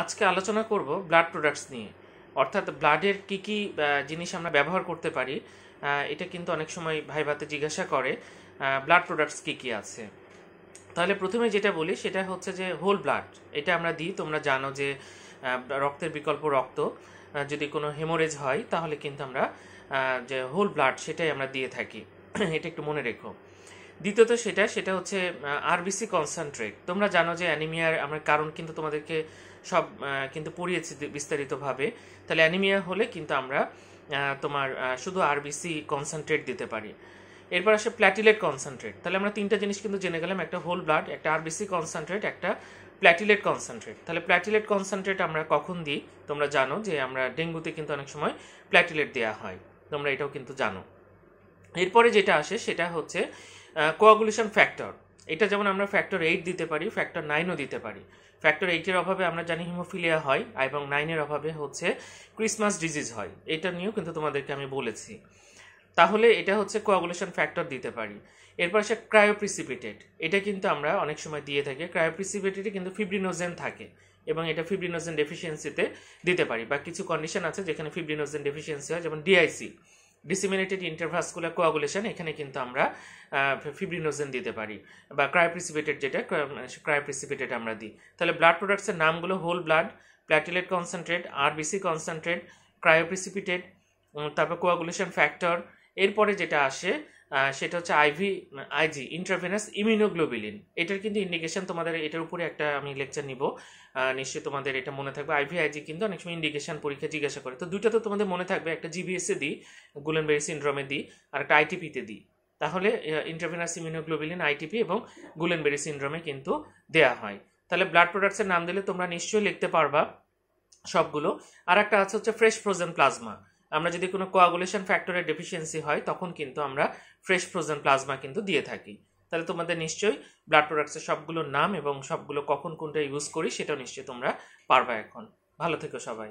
আজকে আলোচনা করব ব্লাড প্রোডাক্টস নিয়ে। অর্থাৎ ব্লাডের কি কি জিনিস আমরা ব্যবহার করতে পারি এটা কিন্তু অনেক সময় ভাইভাতে জিজ্ঞাসা করে ব্লাড প্রোডাক্টস কি কি আছে। তাহলে প্রথমে যেটা বলি, সেটা হচ্ছে যে হোল ব্লাড এটা আমরা দিই, তোমরা জানো যে রক্তের বিকল্প রক্ত যদি কোনো হেমোরেজ হয়, তাহলে কিন্তু আমরা যে হোল ব্লাড সেটাই আমরা দিয়ে থাকি। এটা একটু মনে রেখো। দ্বিতীয়ত সেটা সেটা হচ্ছে আরবিসি কনসেন্ট্রেট তোমরা জানো যে অ্যানিমিয়ার আমরা কারণ কিন্তু তোমাদেরকে সব কিন্তু পড়িয়েছি বিস্তারিতভাবে। তাহলে অ্যানিমিয়া হলে কিন্তু আমরা তোমার শুধু আরবিসি কনসেন্ট্রেট দিতে পারি। এরপর আসে প্ল্যাটিলেট কনসেন্ট্রেট তাহলে আমরা তিনটা জিনিস কিন্তু জেনে গেলাম, একটা হোল ব্লাড একটা আরবিসি কনসেন্ট্রেট একটা প্ল্যাটিলেট কনসেন্ট্রেট তাহলে প্ল্যাটিলেট কনসেন্ট্রেট আমরা কখন দিই? তোমরা জানো যে আমরা ডেঙ্গুতে কিন্তু অনেক সময় প্ল্যাটিলেট দেওয়া হয়। তোমরা এটাও কিন্তু জানো। এরপরে যেটা আসে সেটা হচ্ছে কোয়াগুলেশন ফ্যাক্টর এটা যেমন আমরা ফ্যাক্টর এইট দিতে পারি ফ্যাক্টর নাইনও দিতে পারি। ফ্যাক্টর এইটের অভাবে আমরা জানি হিমোফিলিয়া হয় এবং নাইনের অভাবে হচ্ছে ক্রিসমাস ডিজিজ হয়। এটা নিয়েও কিন্তু তোমাদেরকে আমি বলেছি। তাহলে এটা হচ্ছে কোয়াগুলেশন ফ্যাক্টর দিতে পারি। এরপর সে ক্রায়োপ্রিসিপিটেট এটা কিন্তু আমরা অনেক সময় দিয়ে থাকি। ক্রায়োপ্রিসিপিটেটে কিন্তু ফিব্রিনোজেন থাকে এবং এটা ফিব্রিনোজেন ডেফিসিয়েন্সিতে দিতে পারি বা কিছু কন্ডিশন আছে যেখানে ফিব্রিনোজেন ডেফিসিয়েন্সি হয়, যেমন ডিআইসি ডিসিমিনেটেড ইন্টারভাসকুলার কোয়াগুলেশন এখানে কিন্তু আমরা ফিব্রিনোজেন দিতে পারি, বা ক্রাইপ্রিসিপিটেড যেটা ক্রাইপ্রিসিপিটেড আমরা দিই। তাহলে ব্লাড প্রোডাক্টসের নামগুলো whole blood platelet concentrate RBC concentrate cryoprecipitated তারপর কোয়াগুলেশন ফ্যাক্টর এরপরে যেটা আসে সেটা হচ্ছে আইভি আইজি ইন্ট্রাভেনাস ইমিউনোগ্লোবিলিন এটার কিন্তু ইন্ডিকেশন তোমাদের, এটার উপরে একটা আমি লেকচার নিব। নিশ্চয়ই তোমাদের এটা মনে থাকবে। আইভি আইজি কিন্তু অনেক সময় ইন্ডিকেশন পরীক্ষা জিজ্ঞাসা করে। তো দুইটা তো তোমাদের মনে থাকবে। একটা জিবিএসে দিই গুলেনবেরি সিন্ড্রোমে দিই, আর একটা আইটিপিতে দিই। তাহলে ইন্ট্রাভেনাস ইমিউনোগ্লোবিলিন আইটিপি এবং গুলেনবেরি সিন্ড্রোমে কিন্তু দেয়া হয়। তাহলে ব্লাড প্রোডাক্টসের নাম দিলে তোমরা নিশ্চয়ই লিখতে পারবা সবগুলো। আর একটা আছে হচ্ছে ফ্রেশ ফ্রোজেন প্লাজমা আমরা যদি কোনো কোয়াগুলেশন ফ্যাক্টরের ডেফিসিয়েন্সি হয়, তখন কিন্তু আমরা ফ্রেশ ফ্রোজেন প্লাজমা কিন্তু দিয়ে থাকি। তাহলে তোমাদের নিশ্চয়ই ব্লাড প্রোডাক্টসের সবগুলো নাম এবং সবগুলো কখন কোনটা ইউজ করি, সেটাও নিশ্চয়ই তোমরা পারবা এখন। ভালো থেকো সবাই।